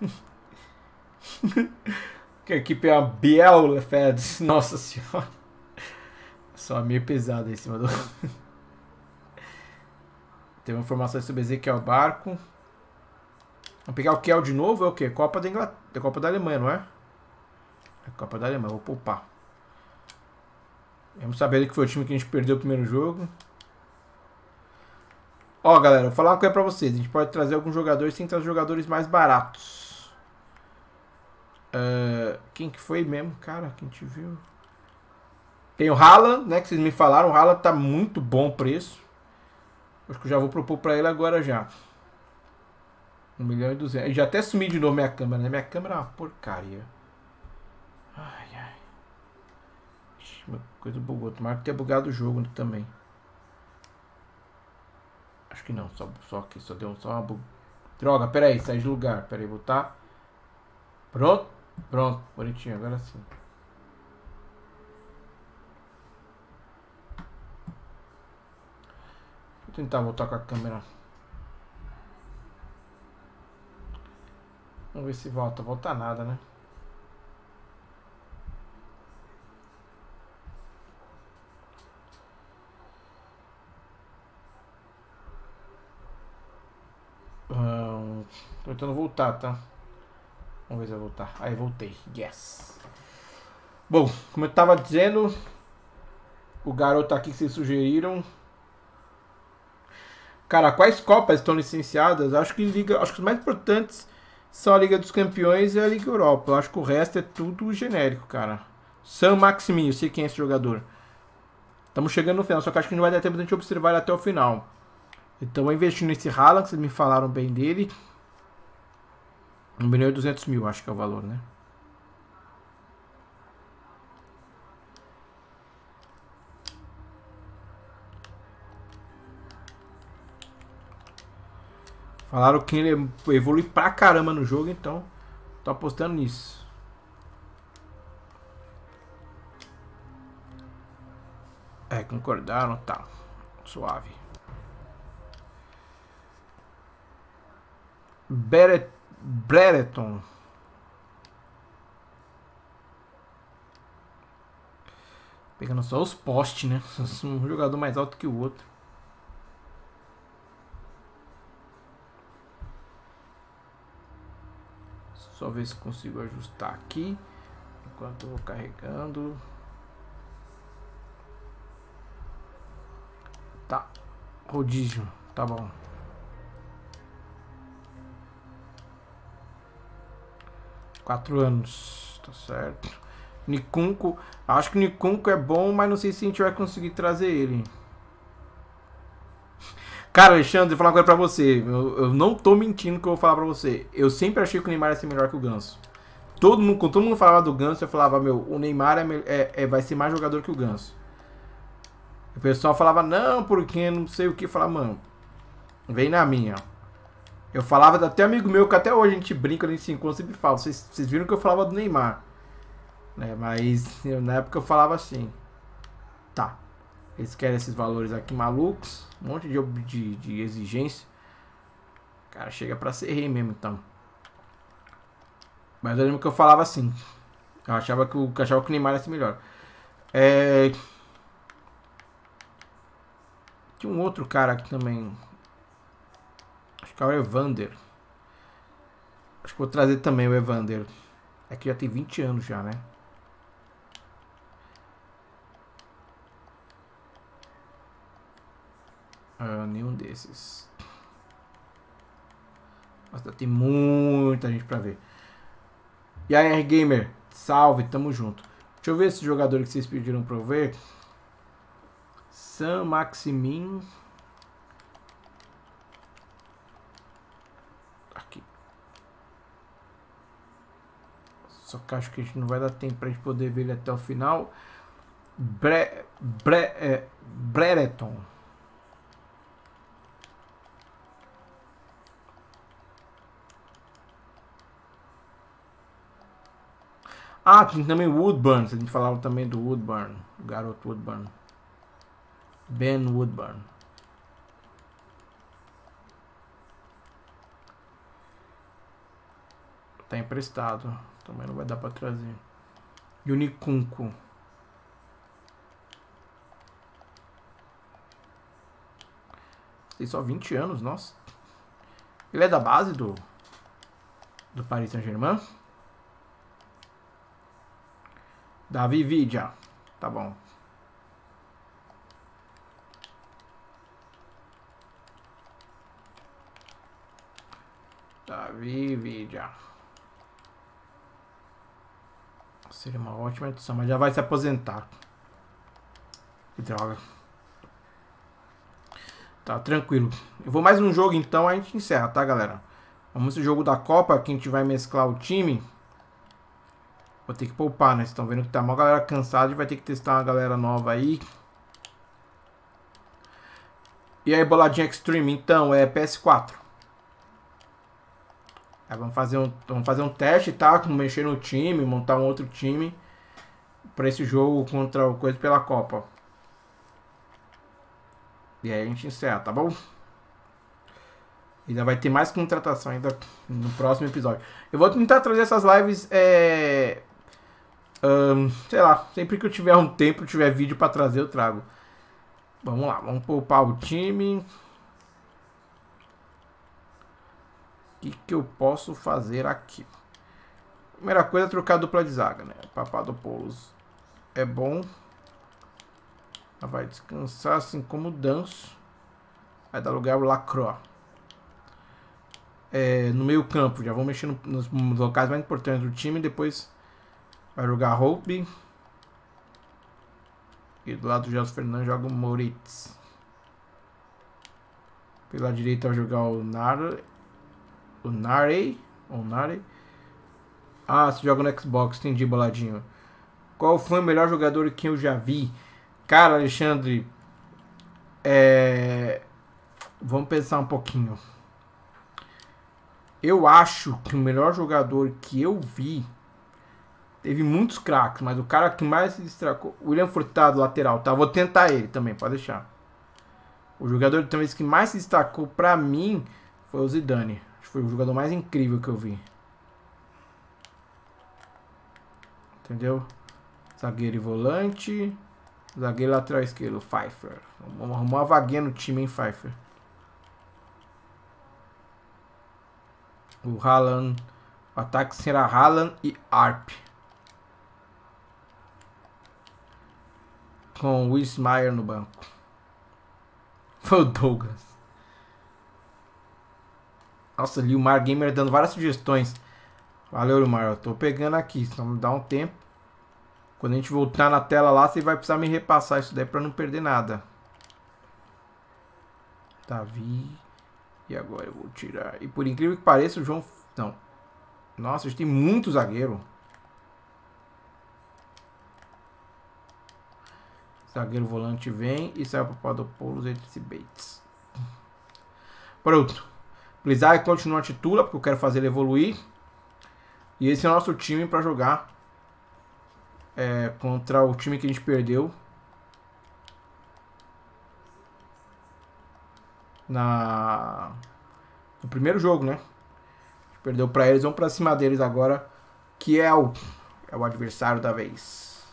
que a equipe é a Biel Feds. Nossa senhora. Só meio pesada em cima do. Tem uma informação sobre Ezequiel Barco. Vamos pegar o Kel de novo? É o quê? Copa da Inglaterra. É Copa da Alemanha, não é? É Copa da Alemanha, vou poupar. Vamos saber que foi o time que a gente perdeu o primeiro jogo. Ó, galera, vou falar uma coisa pra vocês. A gente pode trazer alguns jogadores sem trazer jogadores mais baratos. Uh, quem que foi mesmo? Cara, quem te viu? Tem o Haaland, né? Que vocês me falaram. O Haaland tá muito bom preço. Acho que eu já vou propor pra ele agora já. 1 milhão e 200. E já até sumi de novo minha câmera, né? Minha câmera é uma porcaria. Ai, ai. Ixi, uma coisa bugou. Tomara que tenha bugado o jogo também. Acho que não, só, só aqui, só deu só uma bug. Droga, peraí, sai de lugar. Peraí, botar. Pronto? Pronto, bonitinho, agora sim. Vou tentar voltar com a câmera. Vamos ver se volta. Volta nada, né? Tô tentando voltar, tá? Vamos ver se vai voltar. Aí voltei. Yes. Bom, como eu tava dizendo, o garoto aqui que vocês sugeriram. Cara, quais copas estão licenciadas? Acho que liga, acho que os mais importantes são a Liga dos Campeões e a Liga Europa. Eu acho que o resto é tudo genérico, cara. San Maximinho, sei quem é esse jogador. Estamos chegando no final, só que acho que não vai dar tempo de a gente observar ele até o final. Então eu investi nesse Haaland, vocês me falaram bem dele. 1 milhão e 200 mil, acho que é o valor, né? Falaram que ele evolui pra caramba no jogo, então tô apostando nisso. É, concordaram, tá. Suave. Beret, Brereton. Pegando só os postes, né? Um jogador mais alto que o outro. Só ver se consigo ajustar aqui. Enquanto eu vou carregando. Tá. Rodízio. Tá bom. Quatro anos. Tá certo. Nikunko. Acho que Nikunko é bom, mas não sei se a gente vai conseguir trazer ele. Cara, Alexandre, vou falar uma coisa pra você. Eu, eu, não tô mentindo que eu vou falar pra você. Eu sempre achei que o Neymar ia ser melhor que o Ganso. Todo mundo, quando todo mundo falava do Ganso, eu falava, meu, o Neymar é, é, é, vai ser mais jogador que o Ganso. O pessoal falava, não, porque não sei o que. Eu falava, mano, vem na minha. Eu falava até amigo meu, que até hoje a gente brinca, a gente se encontra, sempre fala. Vocês, viram que eu falava do Neymar. Né? Mas eu, na época eu falava assim. Tá. Eles querem esses valores aqui malucos. Um monte de, de, de exigência. Cara, chega pra ser rei mesmo, então. Mas eu lembro que eu falava assim. Eu achava que o, achava que o Neymar ia ser melhor. É... Tinha um outro cara aqui também. Que o Evander. Acho que vou trazer também o Evander. É que já tem 20 anos já, né? Uh, nenhum desses. Nossa, tem muita gente pra ver. E aí, Gamer, salve, tamo junto. Deixa eu ver esse jogador que vocês pediram pra eu ver. Sam Maximin. Aqui. Só que acho que a gente não vai dar tempo pra gente poder ver ele até o final. Bre, Bre, é, Brereton. Ah, tem também Woodburn. A gente falava também do Woodburn. O garoto Woodburn. Ben Woodburn. Tá emprestado. Também não vai dar pra trazer. Unicunco. Tem só 20 anos, nossa. Ele é da base do do Paris Saint-Germain. Davi Vidia. Tá bom. Davi Vidia. Seria uma ótima edição, mas já vai se aposentar. Que droga. Tá, tranquilo. Eu vou mais um jogo então, a gente encerra, tá, galera? Vamos esse jogo da Copa, que a gente vai mesclar o time. Vou ter que poupar, né? Vocês estão vendo que tá uma galera cansada, gente vai ter que testar uma galera nova aí. E aí, boladinha Extreme, então, é PS4. Aí vamos fazer um, vamos fazer um teste, tá? Mexer no time, montar um outro time para esse jogo contra o Coisa pela Copa. E aí a gente encerra, tá bom? Ainda vai ter mais contratação ainda no próximo episódio. Eu vou tentar trazer essas lives, é... Um, sei lá, sempre que eu tiver um tempo, tiver vídeo para trazer, eu trago. Vamos lá, vamos poupar o time. O que, que eu posso fazer aqui? Primeira coisa é trocar a dupla de zaga, né? Papadopoulos é bom. Vai descansar assim como danço. Vai dar lugar ao Lacroix. É, no meio campo, já vou mexer no, nos, nos, locais mais importantes do time. Depois vai jogar Hope. E do lado do Gelson Fernandes joga o Moritz. Pela direita vai jogar o Nara. O Nare. O Nare. Ah, você joga no Xbox, entendi, boladinho. Qual foi o melhor jogador que eu já vi? Cara, Alexandre. É... Vamos pensar um pouquinho. Eu acho que o melhor jogador que eu vi. Teve muitos craques, mas o cara que mais se destacou. William Furtado, lateral, tá? Vou tentar ele também, pode deixar. O jogador talvez que mais se destacou pra mim foi o Zidane. Foi o jogador mais incrível que eu vi. Entendeu? Zagueiro e volante. Zagueiro lateral esquerdo, Pfeiffer. Vamos arrumar uma vaguinha no time, hein, Pfeiffer. O Haaland. O ataque será Haaland e Arp. Com o Wismayer no banco. Foi o Douglas. Nossa, ali o Mar Gamer dando várias sugestões. Valeu, Mar. Eu tô pegando aqui. Só me dá um tempo. Quando a gente voltar na tela lá, você vai precisar me repassar isso daí pra não perder nada. Davi. E agora eu vou tirar. E por incrível que pareça, o João... Não. Nossa, a gente tem muito zagueiro. Zagueiro volante vem e sai para o Padopoulos entre Bates. Pronto. Blizzard continua titula, porque eu quero fazer ele evoluir. E esse é o nosso time para jogar é, contra o time que a gente perdeu. Na... No primeiro jogo, né? Perdeu para eles, vamos para cima deles agora, que é o, é o adversário da vez.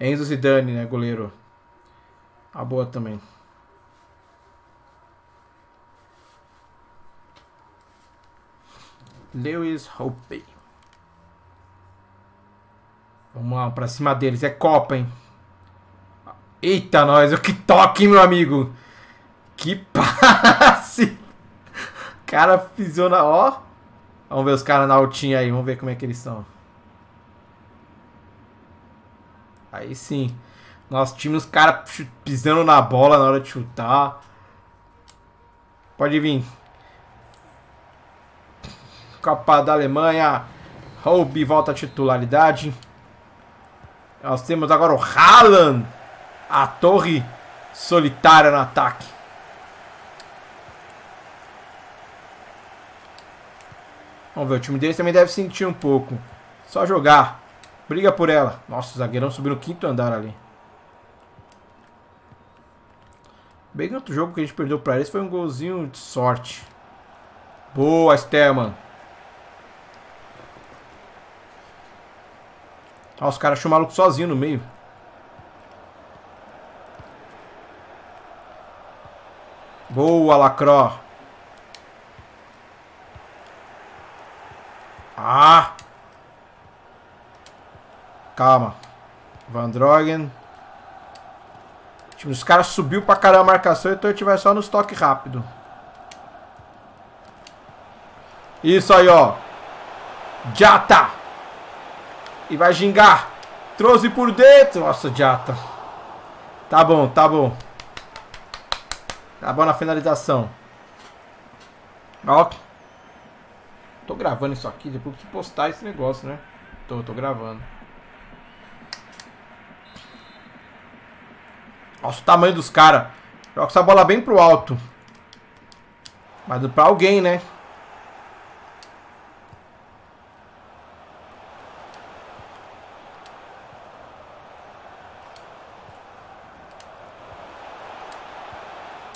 Enzo Zidane, né, goleiro. A boa também. Lewis Hope. Vamos lá, pra cima deles. É Copa, hein? Eita, nós. Que toque, meu amigo. Que passe. cara pisou na... Ó. Vamos ver os caras na altinha aí. Vamos ver como é que eles são. Aí sim. Nosso time, os caras pisando na bola na hora de chutar. Pode vir. Copa da Alemanha. Hope volta à titularidade. Nós temos agora o Haaland. A torre solitária no ataque. Vamos ver, o time deles também deve sentir um pouco. Só jogar. Briga por ela. Nossa, o zagueirão subiu no quinto andar ali. Bem que outro jogo que a gente perdeu pra eles foi um golzinho de sorte. Boa, Stelman. Ó, os caras acham o maluco sozinho no meio. Boa, Lacro. Ah! Calma. Van Drogen. O caras subiu pra caramba a marcação, então a gente vai só no toque rápido. Isso aí, ó. Jata. E vai gingar. Trouxe por dentro. Nossa, Jata. Tá bom, tá bom. Tá bom na finalização. Ó. Tô gravando isso aqui, depois preciso postar esse negócio, né? Tô, tô gravando. Nossa, o tamanho dos caras. Joga essa bola bem pro alto. Mas pra alguém, né?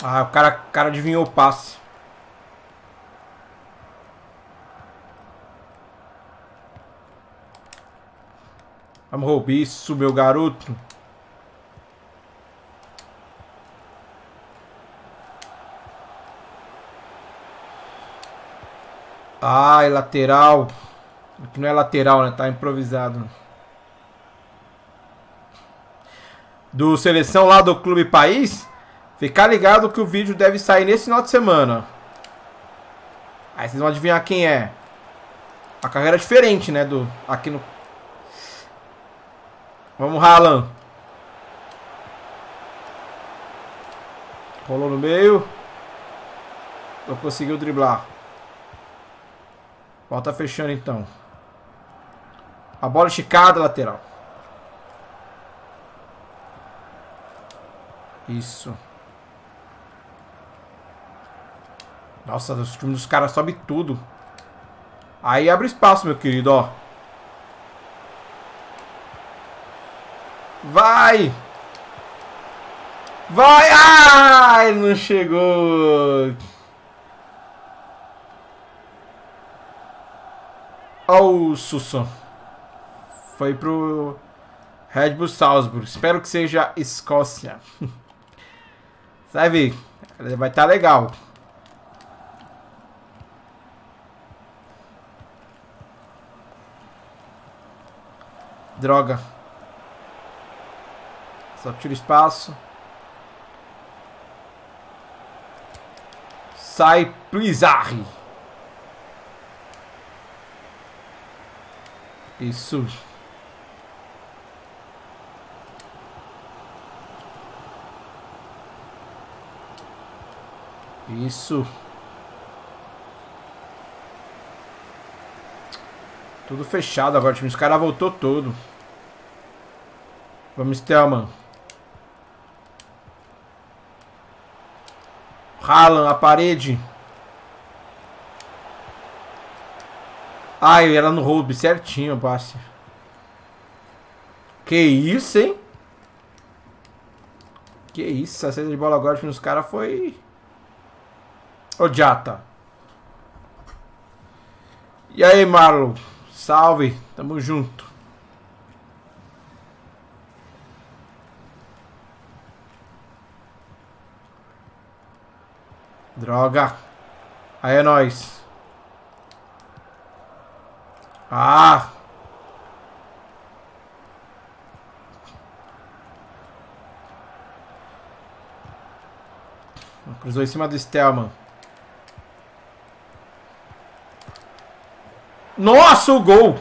Ah, o cara, o cara adivinhou o passe. Vamos roubar isso, meu garoto. Ai, lateral. Aqui não é lateral, né? Tá improvisado. Do seleção lá do Clube País. Ficar ligado que o vídeo deve sair nesse final de semana. Aí vocês vão adivinhar quem é. A carreira é diferente, né? Do, aqui no... Vamos, Haaland. Rolou no meio. Não conseguiu driblar. Volta fechando então. A bola esticada, lateral. Isso. Nossa, o time dos caras sobe tudo. Aí abre espaço, meu querido, ó. Vai! Vai! Ai, não chegou! Ó o Susson. Foi pro Red Bull Salzburg. Espero que seja Escócia. Ver. Vai estar tá legal. Droga. Só tira espaço. Sai Plizarre. Isso. Isso. Tudo fechado agora, time. Os caras voltou todo. Vamos, Stelman. Haaland, a parede. Ai, era no roubo certinho, passe. Que isso, hein? Que isso, a saída de bola agora nos caras foi... Ô, Jata. E aí, Marlon? Salve, tamo junto. Droga. Aí é nóis. Ah! Cruzou em cima do Stelman. Nossa, o gol!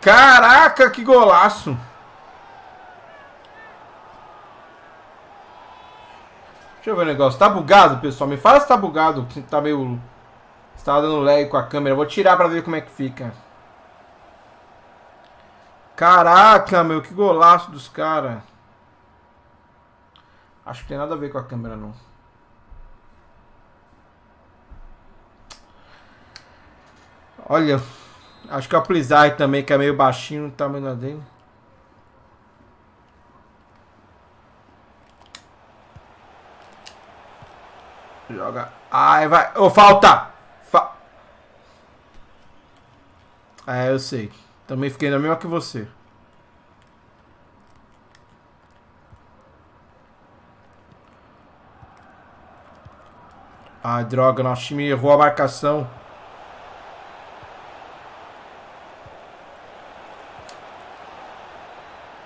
Caraca, que golaço! Deixa eu ver o negócio. Tá bugado, pessoal? Me fala se tá bugado. Se tá meio... Tá dando lag com a câmera. vou tirar pra ver como é que fica. Caraca, meu. Que golaço dos caras. Acho que tem nada a ver com a câmera, não. Olha, acho que o Blizzard também, que é meio baixinho, o tamanho tá dele. Joga. Ai, vai. Ô, oh, falta! Fa... É, eu sei. Também fiquei na mesma que você. Ai, droga, nosso time errou a marcação.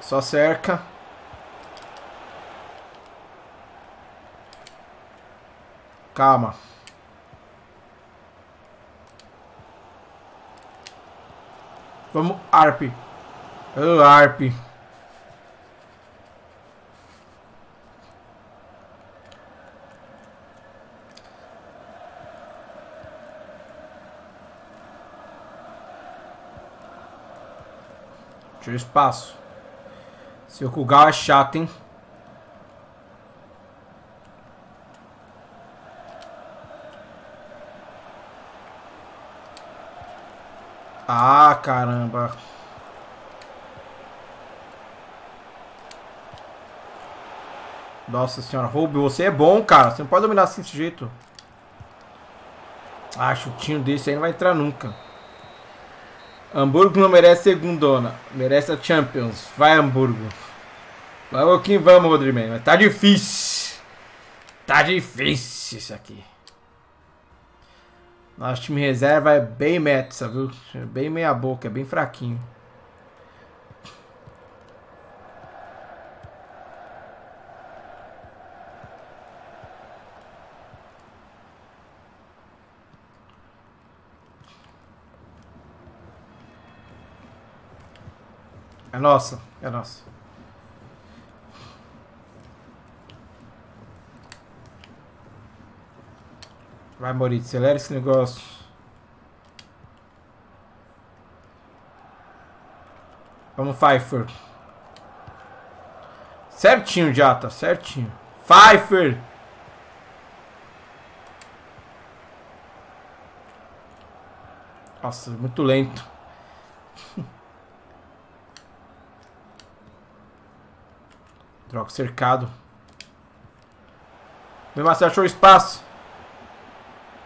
Só cerca. Calma. Vamos, Arp. Oh, Arp. Tira espaço. Seu Kugal é chato, hein? Ah, caramba. Nossa senhora, Ruby, você é bom, cara. Você não pode dominar assim desse jeito. Ah, chutinho desse aí não vai entrar nunca. Hamburgo não merece segundona. Merece a Champions. Vai, Hamburgo. Vamos que vamos, Rodrigo. Mas tá difícil. Tá difícil isso aqui. Nosso time reserva é bem metsa, viu? Bem meia boca, é bem fraquinho. É nossa, é nossa. Vai, Maurício, acelera esse negócio. Vamos, Pfeiffer. Certinho já, tá certinho. Pfeiffer! Nossa, muito lento. Troca cercado. Meu Marcelo achou espaço.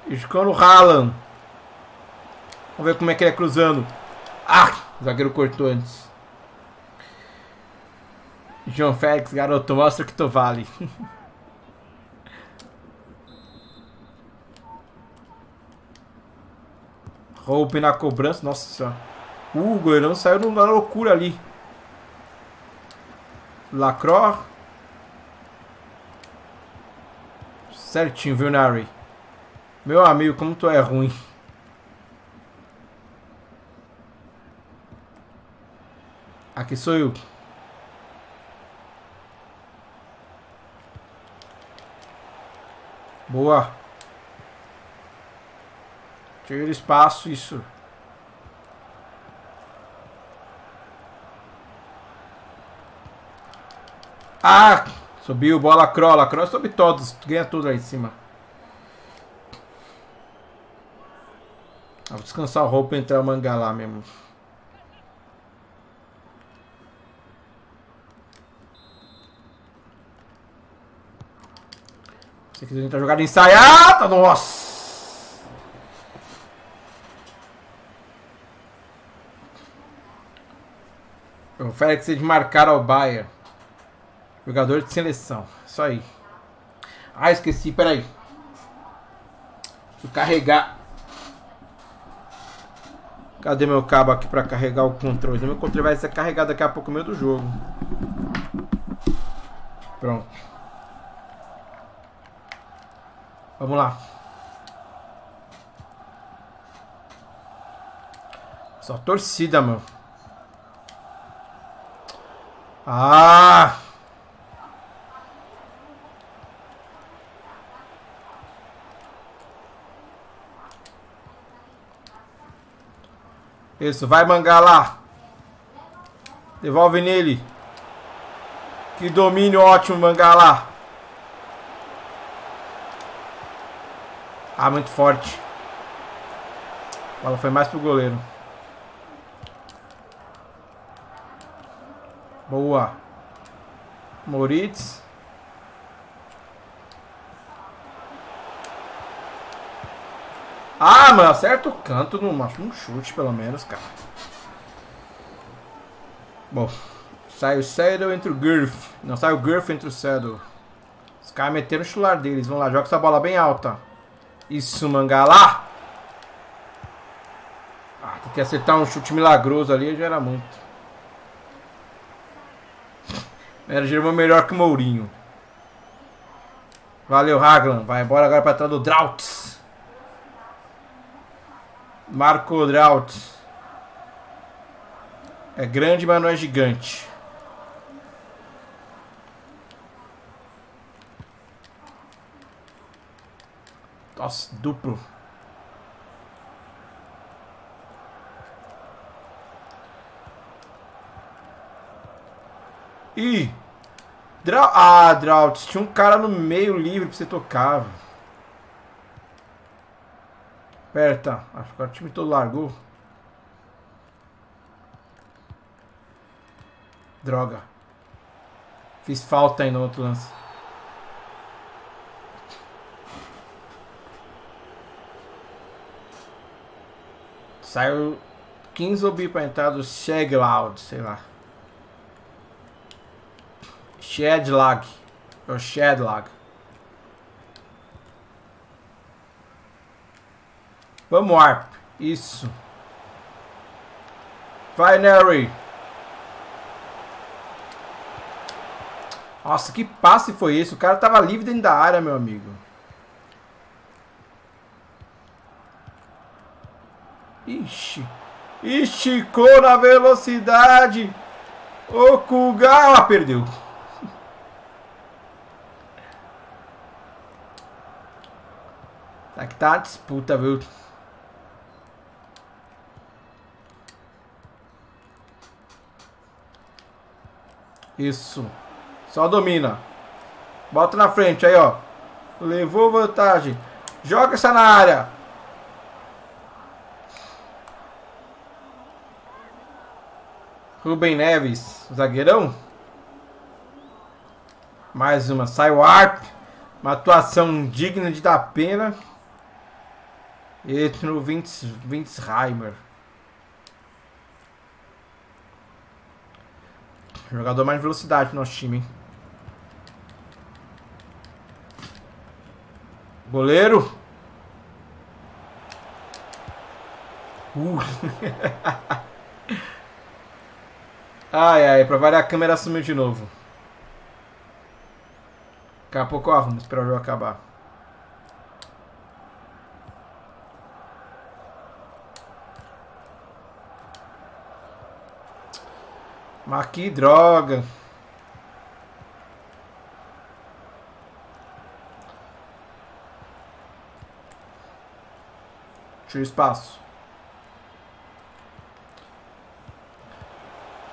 Escando Haaland. Vamos ver como é que ele é cruzando. Ah! O zagueiro cortou antes. João Félix, garoto, mostra que tu vale. Roupe na cobrança. Nossa senhora. Uh, o goleirão saiu numa loucura ali. Lacroix. Certinho, viu, Nari? Meu amigo, como tu é ruim. Aqui sou eu. Boa. Tira espaço, isso. Ah! Subiu, bola crola. Crola sobe todos. Ganha tudo aí em cima. Ah, vou descansar a roupa e entrar o mangá lá mesmo. Se quiser entrar jogada ensaiada, nossa! O Félix de marcar ao Bayern. Jogador de seleção. Isso aí. Ah, esqueci, peraí. Eu carregar. Cadê meu cabo aqui pra carregar o controle? Meu controle vai ser carregado daqui a pouco no meio do jogo. Pronto. Vamos lá. Só torcida, mano. Ah! Isso, vai mangar lá. Devolve nele. Que domínio ótimo, Mangala. Ah, muito forte. A bola foi mais pro goleiro. Boa. Moritz. Ah, mano, acerta o canto no um chute, pelo menos, cara. Bom, sai o Saddle entre o Girth. Não, sai o Girth entre o Saddle. Os caras meteram o chular deles. Vamos lá, joga essa bola bem alta. Isso, Mangala. Ah, tem que acertar um chute milagroso ali, já era muito. Era Germão melhor que o Mourinho. Valeu, Raglan. Vai embora agora para trás do Droughts. Marco Droughts. É grande, mas não é gigante. Nossa, duplo. Ih! Dra ah, Drought, tinha um cara no meio livre pra você tocar. Aperta. Acho que o time todo largou. Droga. Fiz falta aí no outro lance. Saiu 15 obi pra entrar do Shagloud, sei lá. Shadlag. Ou Shadlag. Vamos, Arp. Isso. Vai, Neri. Nossa, que passe foi esse? O cara tava livre dentro da área, meu amigo. Ixi. Esticou na velocidade. O Kuga. Ah, perdeu. Tá que tá a disputa, viu? Isso. Só domina. Bota na frente aí, ó. Levou vantagem. Joga essa na área. Rubem Neves, zagueirão. Mais uma. Sai o Arp. Uma atuação digna de dar pena. Entra no Vince, Vince Heimer. Jogador mais velocidade pro nosso time, hein? Goleiro. Uh. ai, ai, pra variar a câmera sumiu de novo. Daqui a pouco eu arrumo, esperar o jogo acabar. Mas que droga. Tira espaço.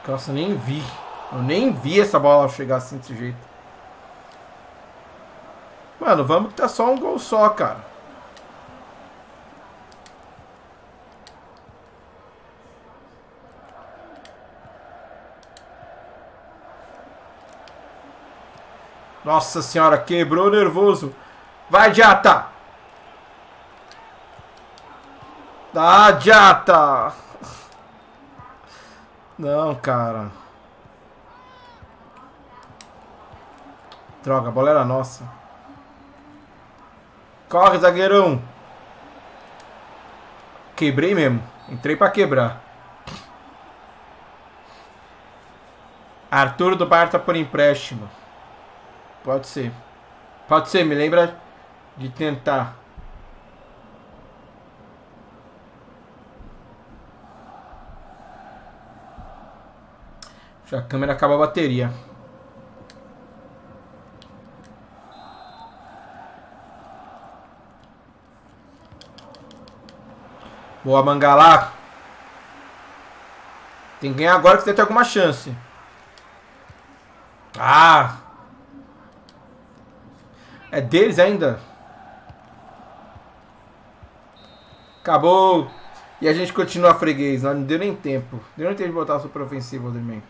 Nossa, nem vi. Eu nem vi essa bola chegar assim desse jeito. Mano, vamos que tá só um gol só, cara. Nossa senhora, quebrou nervoso. Vai, Jata! Dá, Jata! Não, cara. Droga, a bola era nossa. Corre, zagueirão. Quebrei mesmo. Entrei pra quebrar. Arthur do Barta por empréstimo. Pode ser. Pode ser, me lembra de tentar. Já a câmera acaba a bateria. Boa, Mangalá. Tem que ganhar agora que você tem alguma chance. Ah! É deles ainda? Acabou. E a gente continua freguês. Não deu nem tempo. Deu nem tempo de botar super ofensivo, Alderman.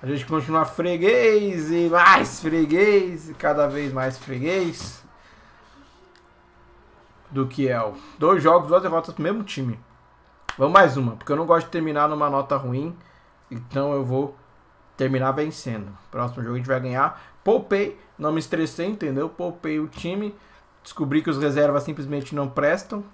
A gente continua freguês e mais freguês. E cada vez mais freguês. do Kiel. Dois jogos, duas derrotas pro mesmo time. Vamos mais uma, porque eu não gosto de terminar numa nota ruim. Então eu vou terminar vencendo. Próximo jogo a gente vai ganhar. Poupei, não me estressei, entendeu? Poupei o time. Descobri que os reservas simplesmente não prestam.